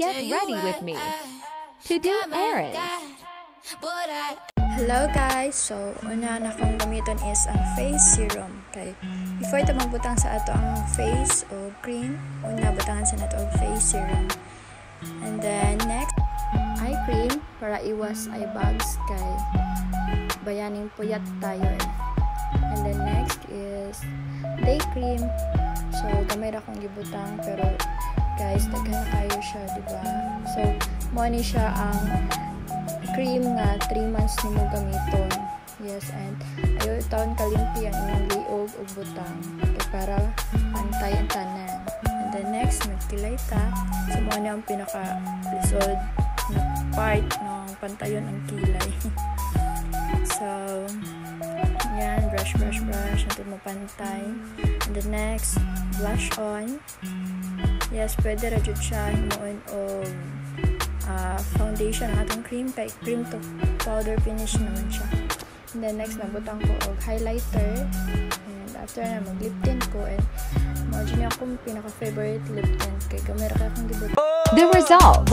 get ready with me to do errands. Hello guys! So, una na kong gamiton is ang face serum. Kay, before ito magbutang sa ato ang face o cream, una butangan sa nato ang face serum. And then, next, eye cream para iwas eye bags kay bayaning puyat tayo eh. And then next is day cream. So, gamay ra kong gibutang pero guys, daghan kayo siya, di ba? So, mo ni siya ang cream nga 3 months nimo gamiton. Yes, and ayo taon kalimpi ang inyong liog ug butang kay para pantay ang tanan. And then next, magkilay ta. So, mo na ang pinaka lisod na part ng pantayon ang kilay. so, yan, brush, brush, brush until mapantay. And the next, blush on. Yes, pwede ra jud siya himuon og uh, foundation ang atong cream kay cream to powder finish naman siya. And then next, nabutang ko og highlighter. And after na, mag-lip tint ko. And imagine akong pinaka-favorite lip tint kay gamera ka akong gibutang. The result